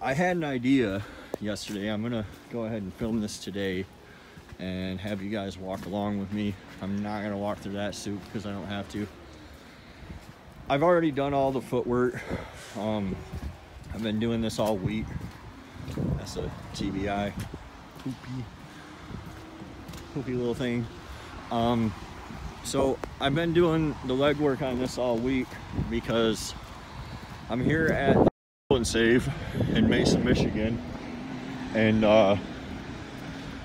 I had an idea yesterday. I'm gonna go ahead and film this today and have you guys walk along with me. I'm not gonna walk through that suit because I don't have to. I've already done all the footwork. Um, I've been doing this all week. That's a TBI. Poopy. Poopy little thing. Um, so I've been doing the legwork on this all week because I'm here at and Save in Mason, Michigan, and uh,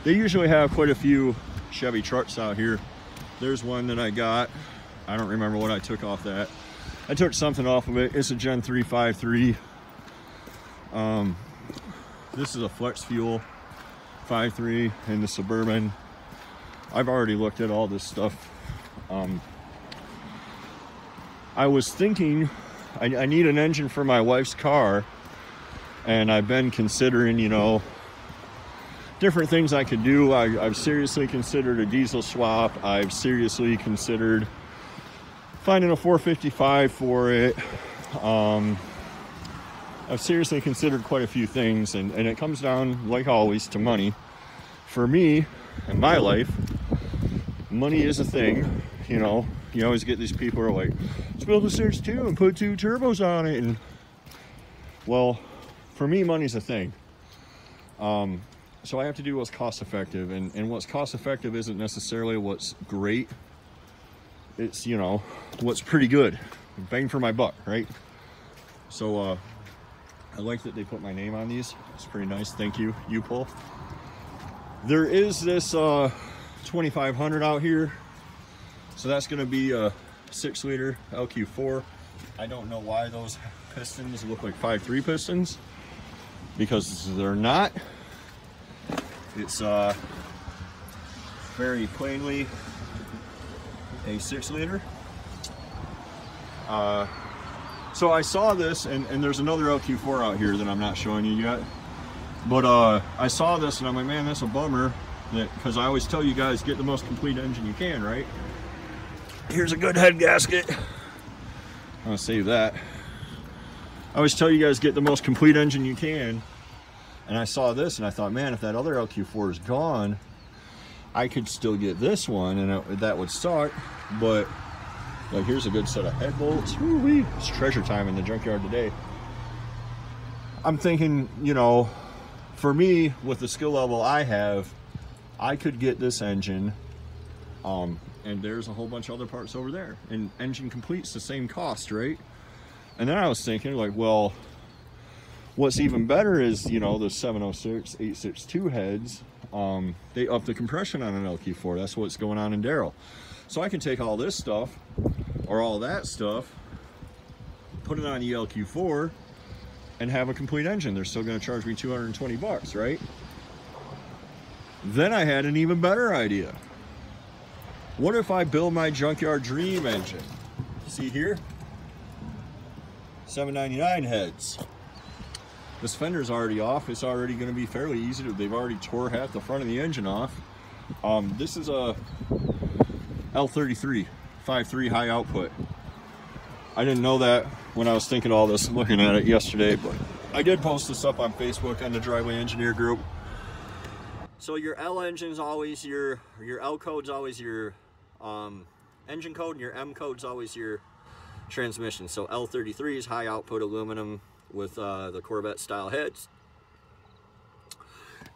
they usually have quite a few Chevy trucks out here. There's one that I got. I don't remember what I took off that. I took something off of it. It's a Gen 353. Um, this is a flex fuel 5.3 in the Suburban. I've already looked at all this stuff. Um, I was thinking I, I need an engine for my wife's car, and I've been considering, you know, different things I could do. I, have seriously considered a diesel swap. I've seriously considered finding a 455 for it. Um, I've seriously considered quite a few things, and, and it comes down, like always, to money. For me, in my life, money is a thing. You know, you always get these people who are like, let's build a 6.2 and put two turbos on it. And well, for me, money's a thing. Um, so I have to do what's cost effective, and, and what's cost effective isn't necessarily what's great. It's, you know, what's pretty good. Bang for my buck, right? So, uh, I like that they put my name on these. It's pretty nice. Thank you, U-Pull. There is this uh, 2500 out here. So that's going to be a six liter LQ4. I don't know why those pistons look like 5.3 pistons because they're not. It's uh, very plainly a six liter. Uh, so I saw this and, and there's another LQ4 out here that I'm not showing you yet. But uh, I saw this and I'm like, man, that's a bummer. Because I always tell you guys, get the most complete engine you can, right? Here's a good head gasket. I'm gonna save that. I always tell you guys, get the most complete engine you can. And I saw this and I thought, man, if that other LQ4 is gone, I could still get this one and it, that would suck. But like, here's a good set of head bolts. Woo-wee. It's treasure time in the junkyard today. I'm thinking, you know, for me, with the skill level I have, I could get this engine, um, and there's a whole bunch of other parts over there. And engine complete's the same cost, right? And then I was thinking, like, well, what's even better is, you know, the 706, 862 heads, um, they up the compression on an LQ4. That's what's going on in Daryl So I can take all this stuff, or all that stuff, put it on the LQ4, and have a complete engine. They're still going to charge me 220 bucks, right? Then I had an even better idea. What if I build my junkyard dream engine? See here? 799 heads. This fender's already off. It's already going to be fairly easy to, they've already tore half the front of the engine off. Um, this is a L33, 5.3 high output. I didn't know that when I was thinking all this, and looking at it yesterday, but I did post this up on Facebook on the Driveway Engineer group. So your L engine's always your, your L code's always your um, engine code and your M code is always your transmission. So L33 is high output aluminum with uh, the Corvette style heads.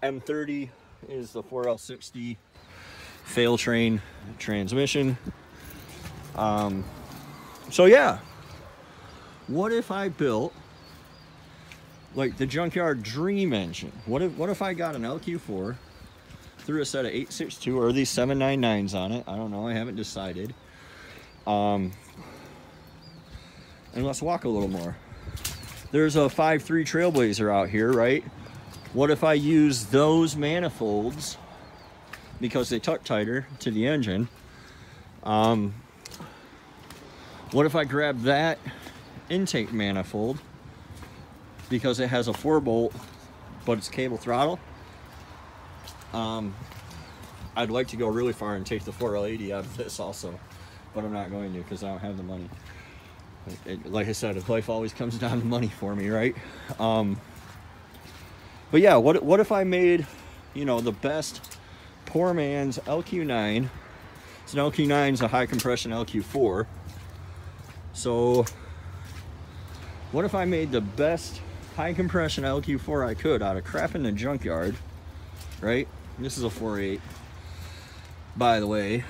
M30 is the 4L60 fail train transmission. Um, so yeah, what if I built like the junkyard dream engine? What if what if I got an LQ4 threw a set of 862 or these 799s on it. I don't know. I haven't decided. Um, and let's walk a little more. There's a 5.3 Trailblazer out here, right? What if I use those manifolds because they tuck tighter to the engine? Um, what if I grab that intake manifold because it has a four bolt, but it's cable throttle? Um, I'd like to go really far and take the 4L80 out of this also, but I'm not going to because I don't have the money. It, like I said, life always comes down to money for me, right? Um, But yeah, what what if I made, you know, the best poor man's LQ9? It's an LQ9 is a high compression LQ4. So what if I made the best high compression LQ4 I could out of crap in the junkyard, right? This is a 4.8. By the way,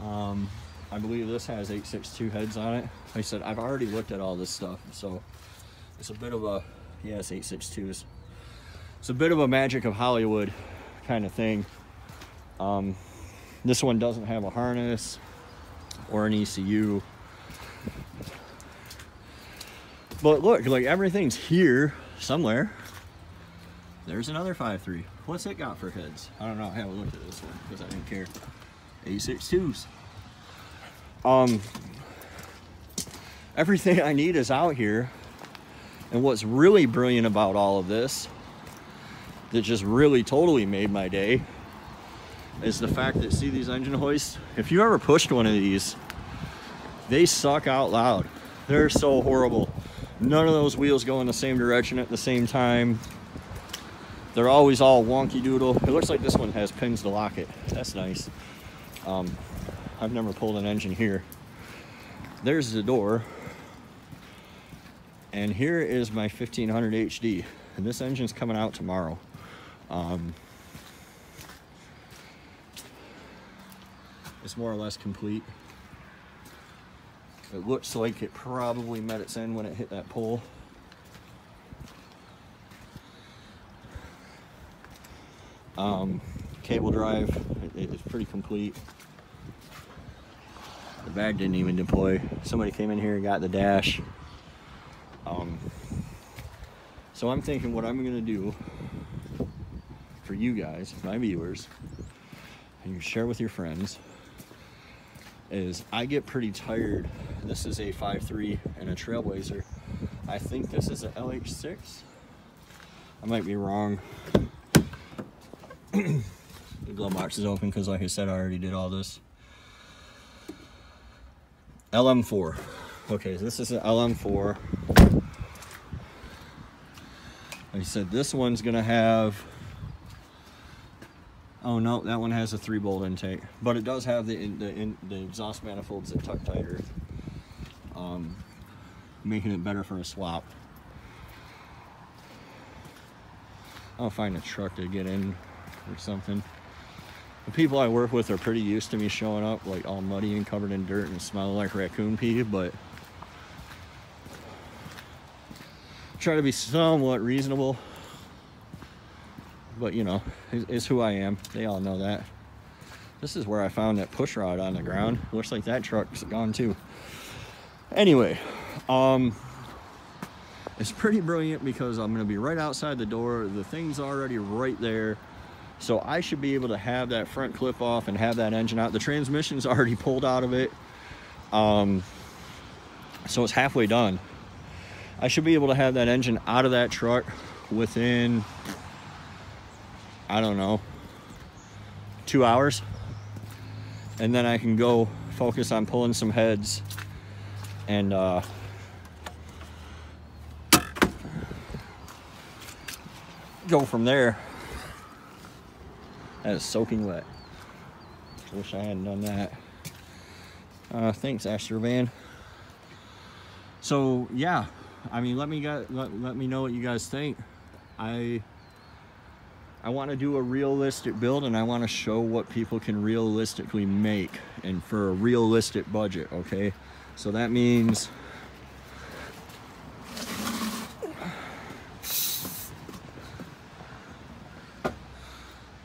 um, I believe this has 862 heads on it. Like I said, I've already looked at all this stuff, so it's a bit of a, yes, 862s. It's a bit of a magic of Hollywood kind of thing. Um, this one doesn't have a harness or an ECU. But look, like everything's here somewhere. There's another 5.3. What's it got for heads? I don't know. I haven't looked at this one because I didn't care. 862s. Um, everything I need is out here. And what's really brilliant about all of this, that just really totally made my day, is the fact that, see these engine hoists? If you ever pushed one of these, they suck out loud. They're so horrible. None of those wheels go in the same direction at the same time. They're always all wonky doodle. It looks like this one has pins to lock it. That's nice. Um, I've never pulled an engine here. There's the door. And here is my 1500 HD. And this engine's coming out tomorrow. Um, it's more or less complete. It looks like it probably met its end when it hit that pole. Um, cable drive, it, it's pretty complete. The bag didn't even deploy. Somebody came in here and got the dash. Um, so I'm thinking what I'm gonna do for you guys, my viewers, and you share with your friends, is I get pretty tired. This is a 5.3 and a Trailblazer. I think this is an LH6. I might be wrong. The glove box is open because like I said, I already did all this. LM4. Okay, so this is an LM4. Like I said, this one's gonna have Oh no, that one has a three bolt intake, but it does have the the, the exhaust manifolds that tuck tighter, um, making it better for a swap. I'll find a truck to get in or something. The people I work with are pretty used to me showing up like all muddy and covered in dirt and smelling like raccoon pee, but try to be somewhat reasonable but you know, is who I am. They all know that. This is where I found that push rod on the ground. Looks like that truck's gone too. Anyway, um, it's pretty brilliant because I'm gonna be right outside the door. The thing's already right there. So I should be able to have that front clip off and have that engine out. The transmission's already pulled out of it. Um, so it's halfway done. I should be able to have that engine out of that truck within I don't know, two hours. And then I can go focus on pulling some heads and uh, go from there. That is soaking wet. Wish I hadn't done that. Uh, thanks, Astrovan. So yeah, I mean, let me get, let, let me know what you guys think. I I want to do a realistic build and I want to show what people can realistically make and for a realistic budget, okay? So that means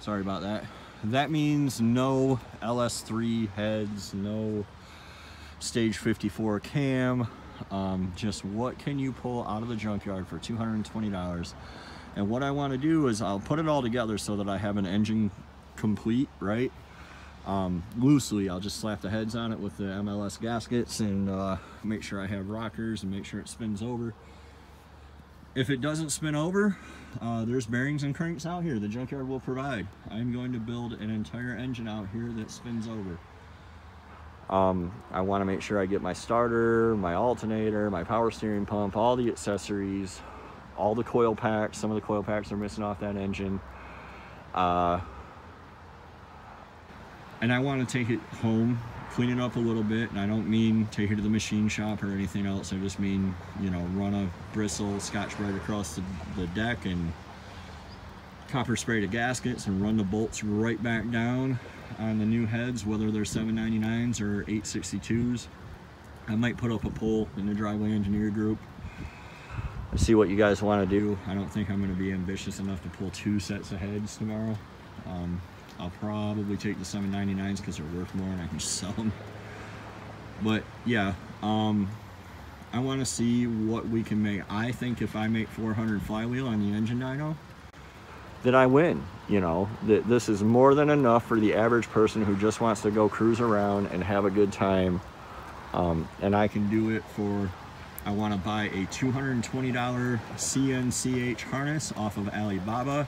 Sorry about that. That means no LS3 heads, no stage 54 cam, um, just what can you pull out of the junkyard for $220 and what I want to do is I'll put it all together so that I have an engine complete, right? Um, loosely, I'll just slap the heads on it with the MLS gaskets and uh, make sure I have rockers and make sure it spins over. If it doesn't spin over, uh, there's bearings and cranks out here the junkyard will provide. I'm going to build an entire engine out here that spins over. Um, I want to make sure I get my starter, my alternator, my power steering pump, all the accessories, all the coil packs. Some of the coil packs are missing off that engine. Uh, and I want to take it home, clean it up a little bit. And I don't mean take it to the machine shop or anything else. I just mean, you know, run a bristle Scotch-Brite across the, the deck and copper spray the gaskets and run the bolts right back down on the new heads, whether they're 799s or 862s. I might put up a poll in the driveway engineer group and see what you guys want to do. I don't think I'm going to be ambitious enough to pull two sets of heads tomorrow. Um, I'll probably take the 799s because they're worth more and I can sell them. But yeah, um, I want to see what we can make. I think if I make 400 flywheel on the engine dyno, then I win. You know, that this is more than enough for the average person who just wants to go cruise around and have a good time. Um, and I can do it for, I want to buy a $220 CNCH harness off of Alibaba.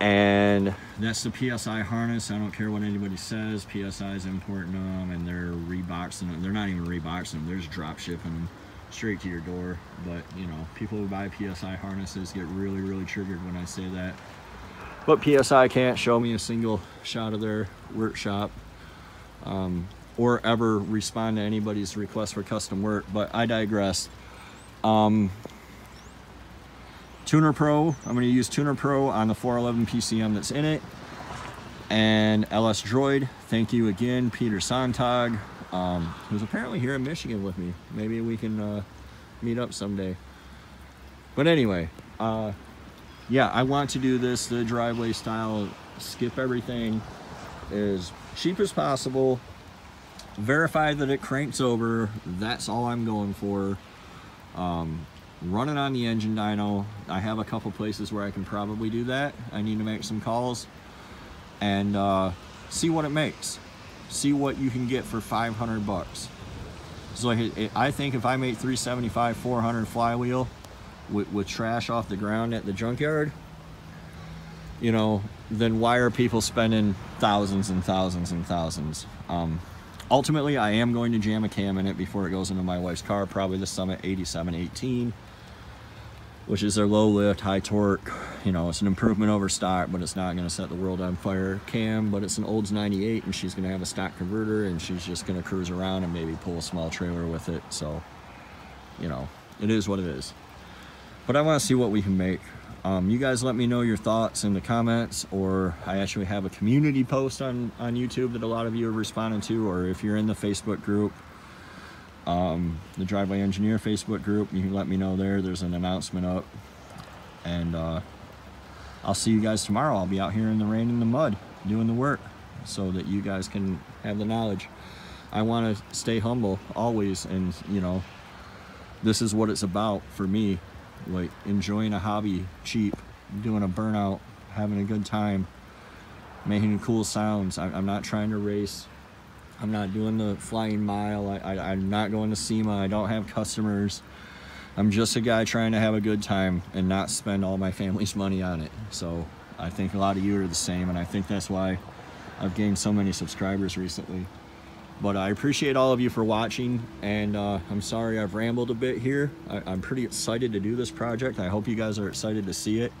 And that's the PSI harness. I don't care what anybody says. PSI is importing them and they're reboxing them. They're not even reboxing them. They're just drop shipping them straight to your door. But you know, people who buy PSI harnesses get really, really triggered when I say that. But PSI can't show me a single shot of their workshop um, or ever respond to anybody's request for custom work. But I digress. Um, Tuner Pro, I'm going to use Tuner Pro on the 411 PCM that's in it. And LS Droid, thank you again, Peter Sontag um, who's apparently here in Michigan with me. Maybe we can uh, meet up someday. But anyway, uh, yeah, I want to do this the driveway style, skip everything as cheap as possible, verify that it cranks over, that's all I'm going for. Um, running on the engine dyno, I have a couple places where I can probably do that. I need to make some calls and uh, see what it makes see what you can get for 500 bucks. So I think if I made 375, 400 flywheel with, with trash off the ground at the junkyard, you know, then why are people spending thousands and thousands and thousands? Um, ultimately, I am going to jam a cam in it before it goes into my wife's car, probably the Summit 8718 which is their low lift, high torque. You know, it's an improvement over stock, but it's not going to set the world on fire. Cam, but it's an Olds 98, and she's going to have a stock converter, and she's just going to cruise around and maybe pull a small trailer with it. So, you know, it is what it is. But I want to see what we can make. Um, you guys let me know your thoughts in the comments, or I actually have a community post on, on YouTube that a lot of you are responding to, or if you're in the Facebook group, um, the driveway engineer facebook group you can let me know there. There's an announcement up. And uh, I'll see you guys tomorrow. I'll be out here in the rain and the mud doing the work so that you guys can have the knowledge. I want to stay humble always and you know this is what it's about for me. Like enjoying a hobby cheap doing a burnout having a good time making cool sounds. I'm not trying to race I'm not doing the flying mile. I, I, I'm not going to SEMA. I don't have customers. I'm just a guy trying to have a good time and not spend all my family's money on it. So I think a lot of you are the same, and I think that's why I've gained so many subscribers recently. But I appreciate all of you for watching, and uh, I'm sorry I've rambled a bit here. I, I'm pretty excited to do this project. I hope you guys are excited to see it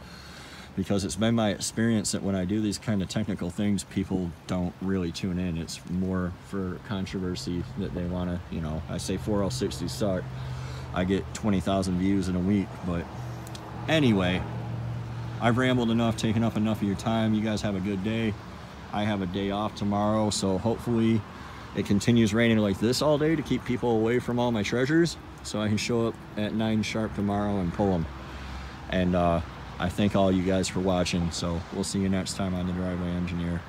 because it's been my experience that when I do these kind of technical things, people don't really tune in. It's more for controversy that they want to, you know, I say 4L60 start, I get 20,000 views in a week. But anyway, I've rambled enough, taken up enough of your time. You guys have a good day. I have a day off tomorrow, so hopefully it continues raining like this all day to keep people away from all my treasures so I can show up at 9 sharp tomorrow and pull them. And uh, I thank all you guys for watching. So we'll see you next time on The Driveway Engineer.